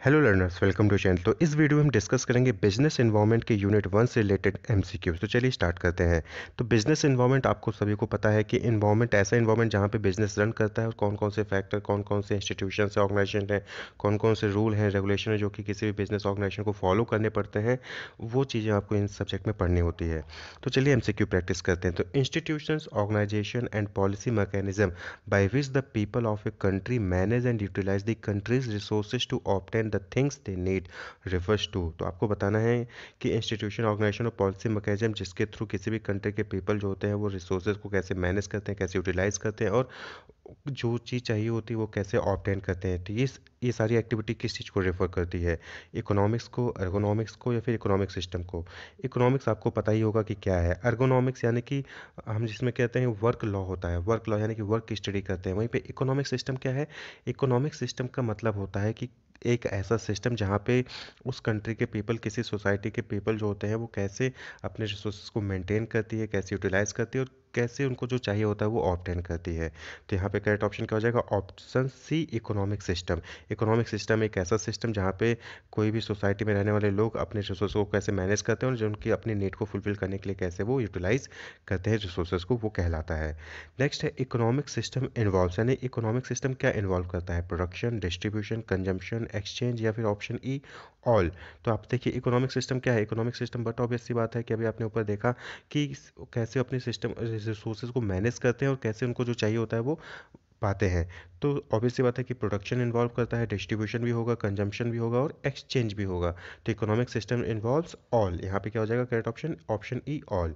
Hello learners welcome to channel तो इस video में हम डिस्कस करेंगे बिज़नेस इन्वायरमेंट के यूनिट वन से रिलेटेड एमसीक्यूज तो चलिए स्टार्ट करते हैं। तो बिज़नेस इन्वायरमेंट आपको सभी को पता है कि इन्वायरमेंट ऐसा इन्वायरमेंट जहाँ पे बिज़नेस रन करता है कौन कौन से फैक्टर कौन कौन से इंस्टीट्यूशन से ऑर्गेनाइजेशन है कौन कौन से रूल हैं रेगुलेशन है जो कि किसी भी बिज़नेस ऑर्गेनाइजेशन को फॉलो करने पड़ते हैं, वो चीज़ें आपको इन सब्जेक्ट में पढ़नी होती है। तो चलिए एमसीक्यू प्रैक्टिस करते हैं। तो institution organization and policy mechanism by which the people of a country manage and utilize the country's resources to obtain the things they need refers to तो आपको बताना है कि इंस्टीट्यूशन ऑर्गेनाइजेशन और पॉलिसी मैकेजम जिसके थ्रू किसी भी country के पीपल जो होते हैं, वो रिसोर्सेज को कैसे मैनेज करते हैं, कैसे यूटिलाइज करते हैं और जो चीज़ चाहिए होती है वो कैसे ऑप्टेन करते हैं? तो ये ये सारी एक्टिविटी किस चीज़ को रेफर करती है? इकोनॉमिक्स को अर्गोनॉमिक्स को या फिर इकोनॉमिक सिस्टम को? इकोनॉमिक्स आपको पता ही होगा कि क्या है। अर्गोनॉमिक्स यानी कि हम जिसमें कहते हैं वर्क लॉ होता है। वर्क लॉ यानी कि वर्क की स्टडी करते हैं। वहीं पर इकोनॉमिक सिस्टम क्या है? इकोनॉमिक सिस्टम का मतलब होता है कि एक ऐसा सिस्टम जहाँ पे उस कंट्री के पीपल किसी सोसाइटी के पीपल जो होते हैं वो कैसे अपने रिसोर्स को मेंटेन करती है, कैसे यूटिलाइज करती है और कैसे उनको जो चाहिए होता है वो ऑप्टेन करती है। तो यहाँ पे करेक्ट ऑप्शन क्या हो जाएगा? Option C economic system economic system एक ऐसा सिस्टम जहाँ पे कोई भी सोसाइटी में रहने वाले लोग अपने रिसोर्स को कैसे मैनेज करते हैं और जो उनकी अपनी नीड को फुलफिल करने के लिए कैसे वो यूटिलाइज करते हैं रिसोर्सेज को वो कहलाता है। नेक्स्ट है इकोनॉमिक सिस्टम इन्वॉल्व यानी इकोनॉमिक सिस्टम क्या इन्वॉल्व करता है? प्रोडक्शन डिस्ट्रीब्यूशन कंजम्पशन एक्सचेंज या फिर ऑप्शन ई ऑल तो आप देखिए इकोनॉमिक सिस्टम क्या है? इकोनॉमिक सिस्टम बट ऑब्वियस सी बात है कि अभी आपने ऊपर देखा कि कैसे अपने सिस्टम रिसोर्सेज को मैनेज करते हैं और कैसे उनको जो चाहिए होता है वो पाते हैं। तो ऑब्वियस सी बात है कि प्रोडक्शन इन्वॉल्व करता है डिस्ट्रीब्यूशन भी होगा कंजम्पशन भी होगा और एक्सचेंज भी होगा। तो इकोनॉमिक सिस्टम इन्वॉल्व्स ऑल यहाँ पे क्या हो जाएगा correct option option E all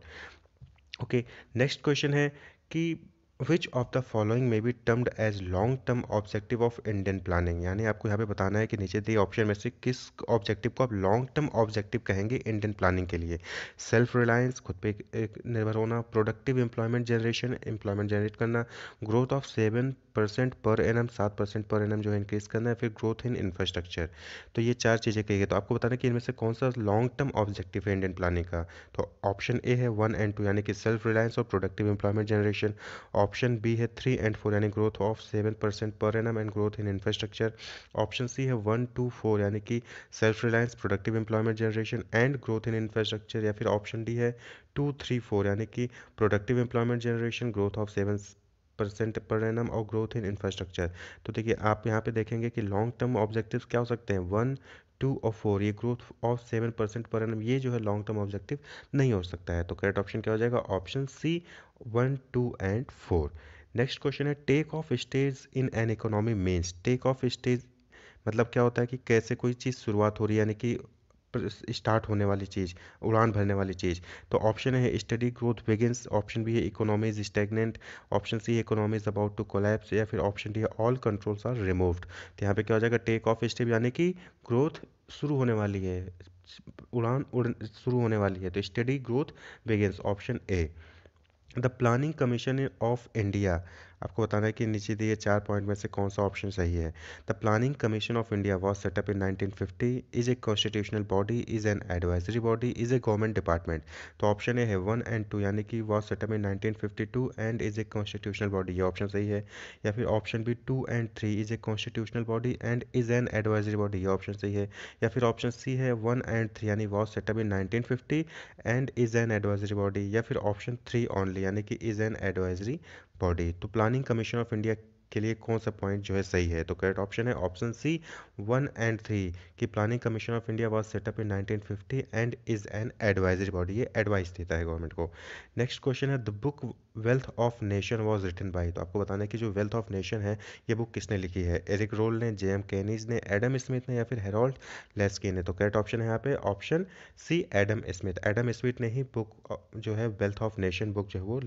okay next question है कि which of the following may be termed as long term objective of Indian planning यानी आपको यहाँ पे बताना है कि नीचे दिए ऑप्शन में से किस ऑब्जेक्टिव को आप लॉन्ग टर्म ऑब्जेक्टिव कहेंगे इंडियन प्लानिंग के लिए। सेल्फ रिलायंस खुद पे निर्भर होना productive employment generation employment generate करना growth of seven percent per annum सात परसेंट पर एन एम जो है इंक्रीज करना है, फिर ग्रोथ इन इंफ्रास्ट्रक्चर तो ये चार चीज़ें कही गई। तो आपको बताना कि इनमें से कौन सा लॉन्ग टर्म ऑब्जेक्टिव है इंडियन प्लानिंग का? तो ऑप्शन ए है वन एंड टू यानी कि सेल्फ रिलायंस और productive employment generation option B है थ्री एंड फोर यानी growth of seven percent per annum and growth in infrastructure option C है वन टू फोर यानी कि self reliance productive employment generation and growth in infrastructure या फिर option D है two three four यानी कि productive employment generation growth of seven percent per annum और growth in infrastructure तो देखिए, आप यहाँ पे देखेंगे कि लॉन्ग टर्म ऑब्जेक्टिव्स क्या हो सकते हैं? वन टू और फोर ये growth of seven percent per annum ये जो है लॉन्ग टर्म ऑब्जेक्टिव नहीं हो सकता है। तो करेक्ट ऑप्शन क्या हो जाएगा? Option C one two and four next question है take off stage in an economy means take off stage मतलब क्या होता है कि कैसे कोई चीज़ शुरुआत हो रही है, यानी कि स्टार्ट होने वाली चीज़, उड़ान भरने वाली चीज़। तो ऑप्शन है steady growth begins option B है economy is stagnant option C economy is about to collapse या फिर ऑप्शन डी है ऑल कंट्रोल्स आर रिमूव्ड तो यहाँ पे क्या हो जाएगा टेक ऑफ़ स्टेप यानी कि ग्रोथ शुरू होने वाली है, उड़ान उड़, शुरू होने वाली है। तो steady growth begins option A the planning commission of India आपको बताना है कि नीचे दिए चार पॉइंट में से कौन सा ऑप्शन सही है? The planning commission of India was set up in 1950 is a constitutional body is an advisory body is a government department तो ऑप्शन ए है वन एंड टू यानी कि was set up in 1952 and is a constitutional body ये option सही है? या फिर option B two and three is a constitutional body and is an advisory body ये ऑप्शन सही है? या फिर ऑप्शन सी है वन एंड थ्री यानी was set up in nineteen and is an advisory body या फिर ऑप्शन थ्री ऑनली यानी कि इज़ एन एडवाइजरी बॉडी तो प्लानिंग कमीशन ऑफ़ इंडिया के लिए कौन सा पॉइंट जो है सही है? तो करेक्ट ऑप्शन है option C one and three कि planning commission of India was set up in 1950 and is an advisory body ये एडवाइस देता है गवर्नमेंट को। नेक्स्ट क्वेश्चन है the book wealth of nation was written by तो आपको बताना है कि जो वेल्थ ऑफ़ नेशन है, ये बुक किसने लिखी है? एरिक रोल ने जे एम कैनीज ने एडम स्मिथ ने या फिर हेरोल्ड लेस्की ने? तो करेक्ट ऑप्शन है यहाँ पे option C Adam Smith Adam Smith ने ही बुक जो है वेल्थ ऑफ़ नेशन बुक जो है वो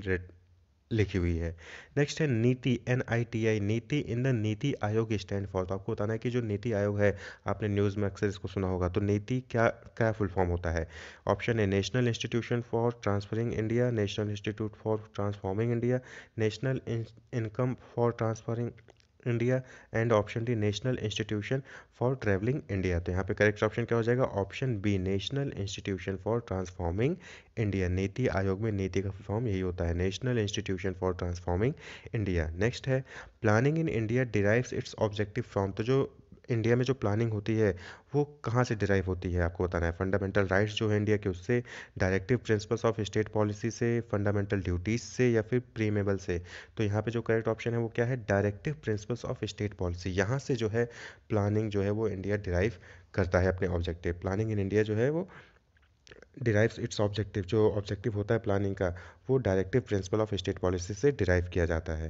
लिखी हुई है। नेक्स्ट है नीति एन आई टी आई नीति in the NITI Aayog stand for तो आपको बताना है कि जो नीति आयोग है, आपने न्यूज़ में अक्सर इसको सुना होगा। तो नीति क्या क्या फुल फॉर्म होता है? ऑप्शन है national institution for transferring India national institute for transforming India national income for transferring India and option D national institution for travelling India तो यहाँ पे करेक्ट ऑप्शन क्या हो जाएगा? Option B national institution for transforming India NITI Aayog में नीति का form यही होता है national institution for transforming India next है planning in India derives its objective from तो जो इंडिया में जो प्लानिंग होती है, वो कहाँ से डिराइव होती है आपको बताना है? फंडामेंटल राइट्स जो है इंडिया के, उससे directive principles of state policy से फंडामेंटल ड्यूटीज़ से या फिर प्रीमेबल से? तो यहाँ पे जो करेक्ट ऑप्शन है, वो क्या है? Directive principles of state policy यहाँ से जो है प्लानिंग जो है, वो इंडिया डिराइव करता है अपने ऑब्जेक्टिव प्लानिंग इन इंडिया जो है, वो डिराइव्स इट्स ऑब्जेक्टिव जो ऑब्जेक्टिव होता है प्लानिंग का, वो directive principle of state policy से डिराइव किया जाता है।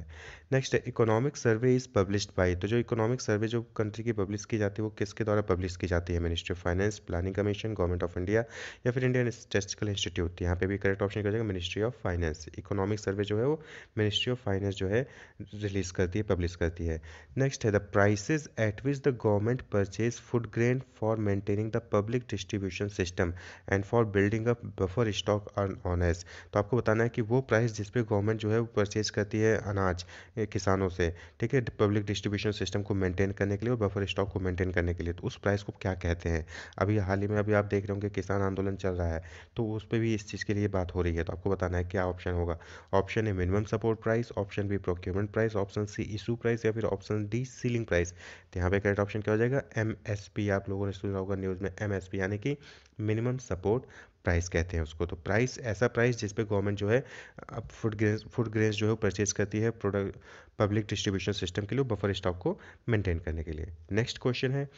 नेक्स्ट है economic survey is published by तो जो इकोनॉमिक सर्वे जो कंट्री की पब्लिश की जाती है, वो किसके द्वारा पब्लिश की जाती है? Ministry of finance planning commission government of India या फिर इंडियन स्टेटिस्टिकल इंस्टीट्यूट यहाँ पे भी करेक्ट ऑप्शन क्या जाएगा ministry of finance economic survey जो है वो मिनिस्ट्री ऑफ़ फाइनेंस जो है रिलीज़ करती है पब्लिश करती है। नेक्स्ट है the prices at which the government purchase food grain for maintaining the public distribution system and for building up buffer stock known as तो आपको बताना है कि वो प्राइस जिस पे गवर्नमेंट जो है वो परचेज करती है अनाज किसानों से, ठीक है? पब्लिक डिस्ट्रीब्यूशन सिस्टम को मेंटेन करने के लिए और बफर स्टॉक को मेंटेन करने के लिए। तो उस प्राइस को क्या कहते हैं? अभी हाल ही में अभी आप देख रहे होंगे किसान आंदोलन चल रहा है तो उस पर भी इस चीज़ के लिए बात हो रही है। तो आपको बताना है क्या ऑप्शन होगा? Option A minimum support price option B procurement price option C issue price या फिर ऑप्शन डी सीलिंग प्राइस तो यहाँ पे करेक्ट ऑप्शन क्या हो जाएगा? एमएसपी आप लोगों ने सुना होगा न्यूज़ में एमएसपी यानी कि मिनिमम सपोर्ट प्राइस कहते हैं उसको। तो प्राइस, ऐसा प्राइस जिस पे गवर्नमेंट जो है, अब फ़ूड ग्रेन फ़ूड ग्रेन्स जो है परचेज करती है प्रोडक्ट, पब्लिक डिस्ट्रीब्यूशन सिस्टम के लिए बफर स्टॉक को मेंटेन करने के लिए। नेक्स्ट क्वेश्चन है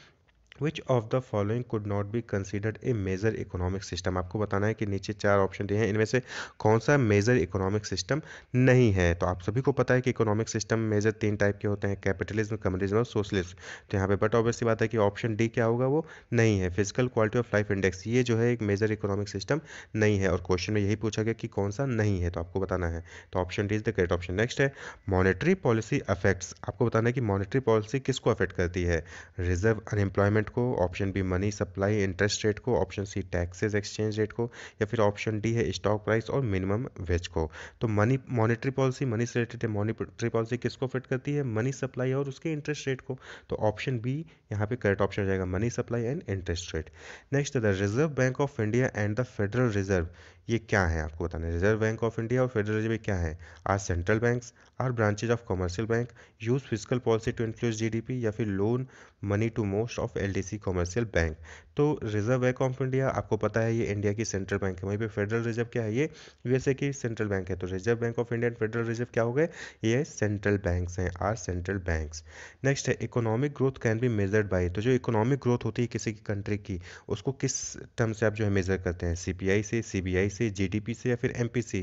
which of the following could not be considered a major economic system आपको बताना है कि नीचे चार ऑप्शन दिए हैं। इनमें से कौन सा मेजर इकोनॉमिक सिस्टम नहीं है? तो आप सभी को पता है कि इकोनॉमिक सिस्टम मेजर तीन टाइप के होते हैं। कैपिटलिज्म कम्युनिज्म और सोशलिज्म तो यहाँ पे बट ऑब्वियसली बात है कि ऑप्शन डी क्या होगा? वो नहीं है। Physical quality of life index ये जो है एक मेजर इकोनॉमिक सिस्टम नहीं है। और क्वेश्चन में यही पूछा गया कि कौन सा नहीं है? तो आपको बताना है। तो option D is the correct option next है मॉनेटरी पॉलिसी अफेक्ट्स आपको बताना है कि मॉनिटरी पॉलिसी किसको अफेक्ट करती है? रिज़र्व अनएम्प्लॉयमेंट को option B money supply interest rate को option C taxes exchange rate को, या फिर ऑप्शन डी है स्टॉक प्राइस और मिनिमम वेज को। तो मनी मॉनेटरी पॉलिसी मनी से रिलेटेड है मॉनिटरी पॉलिसी किसको फिट करती है? मनी सप्लाई और उसके इंटरेस्ट रेट को। तो ऑप्शन बी यहाँ पे करेक्ट ऑप्शन हो जाएगा money supply and interest rate next the Reserve Bank of India and the Federal Reserve ये क्या है आपको बताना है? रिज़र्व बैंक ऑफ़ इंडिया और फेडरल रिज़र्व क्या है? Are central banks, are branches of commercial bank, use physical policy to influence GDP या फिर loan money to most of LDC commercial bank. तो रिज़र्व बैंक ऑफ़ इंडिया, आपको पता है ये इंडिया की सेंट्रल बैंक है। वहीं पे फेडरल रिज़र्व क्या है? ये यूएसए की सेंट्रल बैंक है। तो Reserve Bank of India and Federal Reserve क्या हो गए? ये सेंट्रल बैंक्स हैं, आर सेंट्रल बैंक्स। नेक्स्ट है, economic growth can be measured by तो जो इकोनॉमिक ग्रोथ होती है किसी की कंट्री की, उसको किस टर्म से आप जो है मेजर करते हैं? सी से सी से जी से या फिर एमपीसी?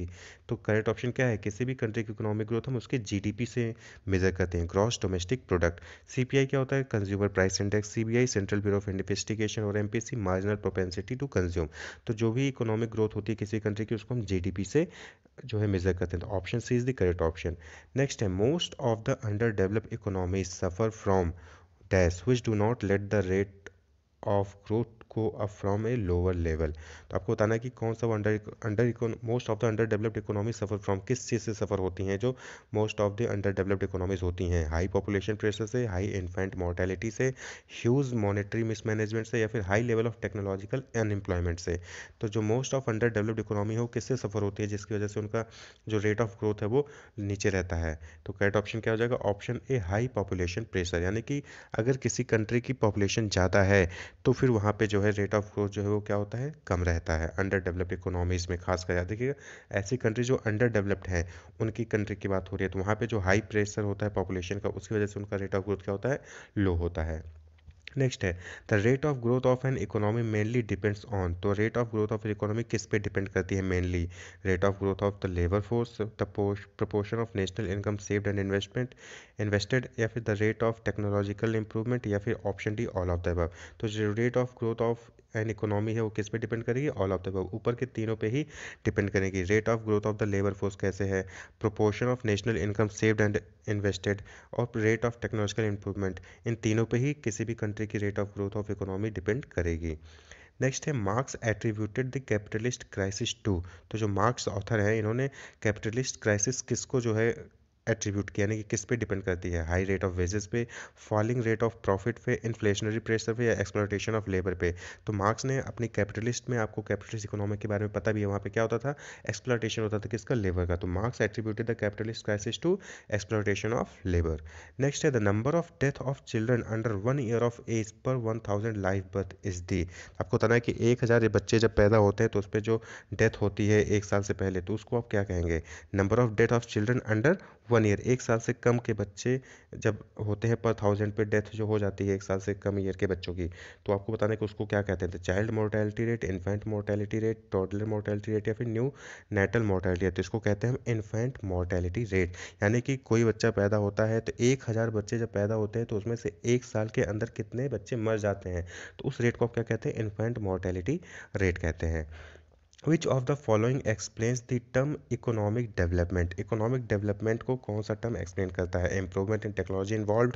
तो करेक्ट ऑप्शन क्या है? किसी भी कंट्री की इकोनॉमिक ग्रोथ हम उसके जीडीपी से मेजर करते हैं। Gross domestic product. सीपीआई क्या होता है? Consumer price index. C central bureau of investigation और M marginal propensity to consume तो जो भी इकोनॉमिक ग्रोथ होती है किसी कंट्री की, उसको हम जीडीपी से जो है मेजर करते हैं। तो option C is the correct option next है most of the under develop economy suffer from dash which do not let the rate of growth go up from a lower level तो आपको बताना है कि कौन सा under under most of the under developed economy suffer from किस चीज़ से सफ़र होती हैं, जो most of the under developed economies होती हैं? हाई पॉपुलेशन प्रेशर से हाई इन्फेंट मोर्टेलिटी से ह्यूज मॉनेटरी मिसमैनेजमेंट से, या फिर high level of technological unemployment से? तो जो most of under developed economy हो किससे सफ़र होती है, जिसकी वजह से उनका जो रेट ऑफ़ ग्रोथ है, वो नीचे रहता है? तो करेक्ट ऑप्शन क्या हो जाएगा? Option A high population pressure यानी कि अगर किसी कंट्री की पॉपुलेशन ज़्यादा है तो फिर वहाँ पे जो है रेट ऑफ़ ग्रोथ जो है वो क्या होता है? कम रहता है। अंडर डेवलप्ड इकोनॉमीज में खास कर याद देखिएगा ऐसी कंट्री जो अंडर डेवलप्ड है, उनकी कंट्री की बात हो रही है तो वहाँ पर जो हाई प्रेशर होता है पॉपुलेशन का, उसकी वजह से उनका रेट ऑफ़ ग्रोथ क्या होता है? लो होता है। नेक्स्ट है the rate of growth of an economy mainly depends on तो rate of growth of economy किस पे डिपेंड करती है mainly rate of growth of the labour force the proportion of national income saved and investment invested या फिर the rate of technological improvement या फिर option D all of the above तो rate of growth of and economy है, वो किस पे depend करेगी? ऑल ऑफ़ द ऊपर के तीनों पे ही डिपेंड करेगी. Rate of growth of the labour force कैसे है? Proportion of national income saved and invested और रेट ऑफ़ टेक्नोलॉजिकल इंप्रूवमेंट इन तीनों पे ही किसी भी कंट्री की rate of growth of economy depend करेगी. नेक्स्ट है Marx attributed the capitalist crisis to तो जो मार्क्स ऑथर है, इन्होंने कैपिटलिस्ट क्राइसिस किसको जो है एट्रीब्यूट की यानी कि किस पे डिपेंड करती है? हाई रेट ऑफ़ वेजेस पे फॉलिंग रेट ऑफ़ प्रॉफिट पे इन्फ्लेशनरी प्रेशर पे या एक्सप्लोटेशन ऑफ़ लेबर पे? तो मार्क्स ने अपनी कैपिटलिस्ट में, आपको कैपिटलिस्ट इकोनॉमिक के बारे में पता भी है, वहाँ पे क्या होता था? एक्सप्लोटेशन होता था किसका? लेबर का। तो Marx attributed the capitalist crisis to exploitation of labour next है the number of death of children under one year of age per one thousand life birth is the आपको पता है कि एक हज़ार बच्चे जब पैदा होते हैं तो उस पर जो डेथ होती है एक साल से पहले तो उसको आप क्या कहेंगे? Number of death of children under one year, एक साल से कम के बच्चे जब होते हैं पर थाउज़ेंड पे डेथ जो हो जाती है एक साल से कम ईयर के बच्चों की तो आपको बताने कि उसको क्या कहते हैं? Child mortality rate infant mortality rate total mortality rate या फिर न्यू नेटल मोर्टेलिटी रेट तो इसको कहते हैं हम इन्फेंट मोर्टेलिटी रेट यानी कि कोई बच्चा पैदा होता है तो एक हज़ार बच्चे जब पैदा होते हैं तो उसमें से एक साल के अंदर कितने बच्चे मर जाते हैं? तो उस रेट को आप क्या कहते हैं? इन्फेंट मोर्टेलिटी रेट कहते हैं। Which of the following explains the term economic development economic development को कौन सा टर्म एक्सप्लेन करता है? Improvement in technology involve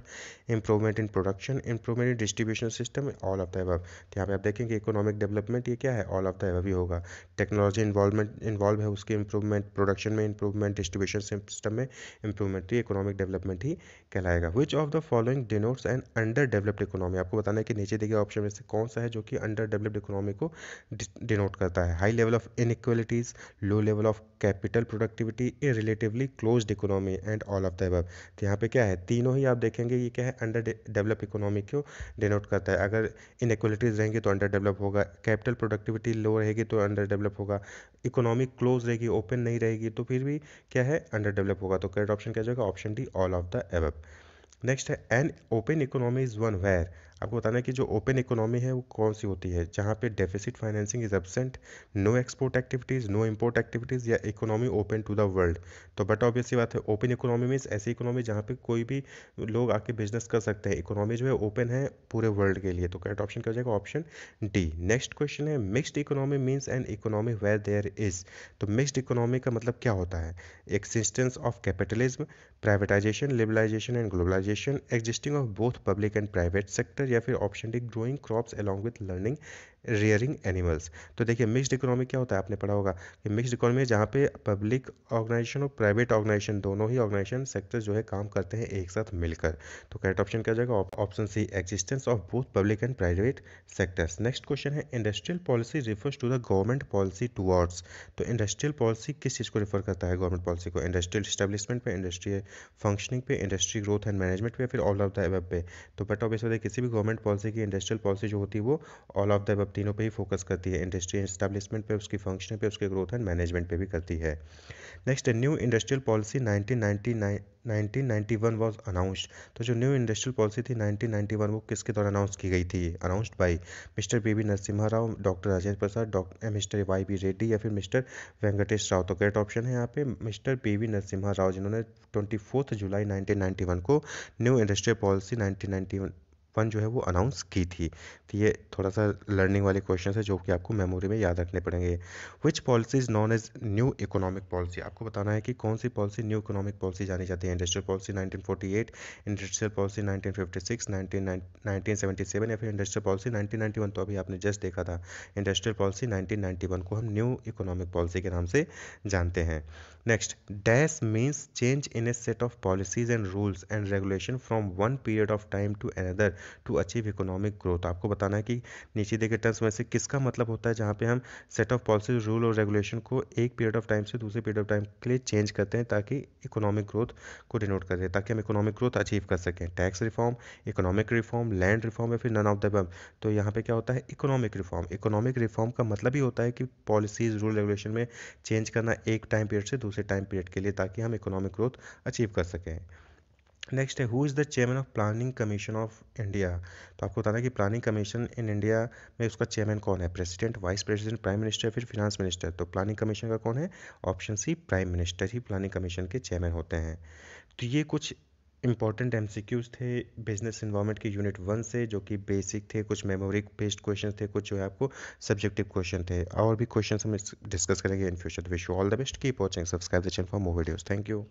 improvement in production improvement in distribution system all of the above तो यहाँ पे आप देखेंगे इकोनॉमिक डेवलपमेंट ये क्या है? ऑल ऑफ़ द एबव ही होगा। टेक्नोलॉजी इन्वॉल्वमेंट इन्वॉल्व है उसके इंप्रूवमेंट प्रोडक्शन में इंप्रूवमेंट डिस्ट्रीब्यूशन सिस्टम में इंप्रूवमेंट तो इकोनॉमिक डेवलपमेंट ही कहलाएगा। Which of the following denotes an underdeveloped economy आपको बताना है कि नीचे दिए ऑप्शन में से कौन सा है जो कि अंडर डेवलप्ड इकोनॉमी को डिनोट करता है। High level of inequalities, low level of capital productivity, a relatively closed economy and all of the above. तो यहाँ पे क्या है? तीनों ही आप देखेंगे ये क्या है? अंडर डेवलप इकोनॉमी को डिनोट करता है। अगर इनक्वलिटीज़ रहेंगी तो अंडर डेवलप होगा। कैपिटल प्रोडक्टिविटी लो रहेगी तो अंडर डेवलप होगा। इकोनॉमी क्लोज रहेगी ओपन नहीं रहेगी तो फिर भी क्या है? अंडर डेवलप होगा। तो करेक्ट ऑप्शन क्या जाएगा? Option D all of the above next है an open economy is one where आपको बताना है कि जो ओपन इकोनॉमी है, वो कौन सी होती है? जहाँ पे deficit financing is absent no export activities no import activities या economy open to the world तो बट ऑब्वियसली बात है ओपन इकोनॉमी मीन्स ऐसी इकोनॉमी जहाँ पे कोई भी लोग आके बिज़नेस कर सकते हैं। इकोनॉमी जो है ओपन है पूरे वर्ल्ड के लिए। तो करेक्ट ऑप्शन क्या हो जाएगा? ऑप्शन डी नेक्स्ट क्वेश्चन है mixed economy means an economy where there is तो मिक्सड इकोनॉमी का मतलब क्या होता है? Existence of capitalism privatisation liberalisation and globalisation existing of both public and private sector या फिर option D growing crops along with learning rearing animals तो देखिए मिक्सड इकोनॉमी क्या होता है? आपने पढ़ा होगा कि मिक्सड इकोनॉमी जहाँ पे पब्लिक ऑर्गेनाइजेशन और प्राइवेट ऑर्गेनाइजेशन दोनों ही ऑर्गेनाइजेशन सेक्टर जो है काम करते हैं एक साथ मिलकर। तो करेक्ट ऑप्शन क्या जाएगा? Option C existence of both public and private sectors next question है industrial policy refers to the government policy towards तो इंडस्ट्रियल पॉलिसी किस चीज़ को रिफर करता है गवर्नमेंट पॉलिसी को? इंडस्ट्रियल स्टेब्लिशमेंट पे इंडस्ट्रियल फंक्शनिंग पे इंडस्ट्री ग्रोथ एंड मैनेजमेंट पे फिर ऑल ऑफ़ द वेब पे? तो बट ऑब्वियसली किसी भी गवर्नमेंट पॉलिसी की इंडस्ट्रियल पॉलिसी जो होती है वो ऑल ऑफ़ द तीनों पे ही फोकस करती है। इंडस्ट्री एस्टेब्लिशमेंट पे, उसकी फ़ंक्शन पे, उसके ग्रोथ एंड मैनेजमेंट पे भी करती है। Next new industrial policy 1999 1991 was announced तो जो न्यू इंडस्ट्रियल पॉलिसी थी 1991 वो किसके द्वारा अनाउंस की गई थी? Announced by mister P V Narasimha Rao doctor Rajendra Prasad doctor mister Y B Reddy या फिर मिस्टर वेंकटेश राव तो करेक्ट ऑप्शन है यहाँ पे mister P V Narasimha Rao जिन्होंने ट्वेंटी जुलाई 1991 को न्यू इंडस्ट्रियल पॉलिसी 1991 वन जो है वो अनाउंस की थी। तो ये थोड़ा सा लर्निंग वाले क्वेश्चन है जो कि आपको मेमोरी में याद रखने पड़ेंगे। Which policy is known as new economic policy आपको बताना है कि कौन सी पॉलिसी न्यू इकोनॉमिक पॉलिसी जानी जाती है? इंडस्ट्रियल पॉलिसी 1948 इंडस्ट्रियल पॉलिसी 1956 1977 या फिर इंडस्ट्रियल पॉलिसी 1991 तो अभी आपने जस्ट देखा था। इंडस्ट्रियल पॉलिसी 1991 को हम न्यू इकोनॉमिक पॉलिसी के नाम से जानते हैं। Next dash means change in a set of policies and rules and regulation from one period of time to another to achieve economic growth आपको बताना है कि नीचे देखे टर्म्स में से किसका मतलब होता है जहाँ पे हम सेट ऑफ़ पॉलिसी रूल और रेगुलेशन को एक पीरियड ऑफ़ टाइम से दूसरे पीरियड ऑफ़ टाइम के लिए चेंज करते हैं ताकि इकोनॉमिक ग्रोथ को डिनोट करें, ताकि हम इकोनॉमिक ग्रोथ अचीव कर सकें। Tax reform economic reform land reform या फिर नन ऑफ़ द बम तो यहाँ पे क्या होता है? इकोनॉमिक रिफॉर्म इकोनॉमिक रिफॉर्म का मतलब ही होता है कि पॉलिसीज़ रूल रेगुलेशन में चेंज करना एक टाइम पीरियड से दूसरे टाइम पीरियड के लिए ताकि हम इकोनॉमिक ग्रोथ अचीव कर सकें। नेक्स्ट है who is the chairman of planning commission of India तो आपको बताना कि प्लानिंग कमीशन इन इंडिया में उसका चेयरमैन कौन है? President vice president prime minister फिर फिनांस मिनिस्टर तो प्लानिंग कमीशन का कौन है? ऑप्शन सी प्राइम मिनिस्टर ही प्लानिंग कमीशन के चेयरमैन होते हैं। तो ये कुछ इंपॉर्टेंट एम थे बिज़नेस इन्वायरमेंट के यूनिट वन से, जो कि बेसिक थे, कुछ मेमोरी बेस्ड क्वेश्चन थे, कुछ जो है आपको सब्जेक्टिव क्वेश्चन थे। और भी क्वेश्चन हम डिस्कस करेंगे in future wish you all the best keep watching subscribe the channel for more videos thank you